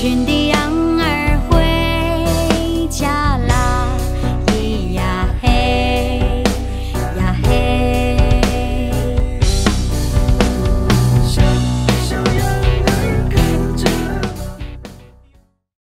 群的爱。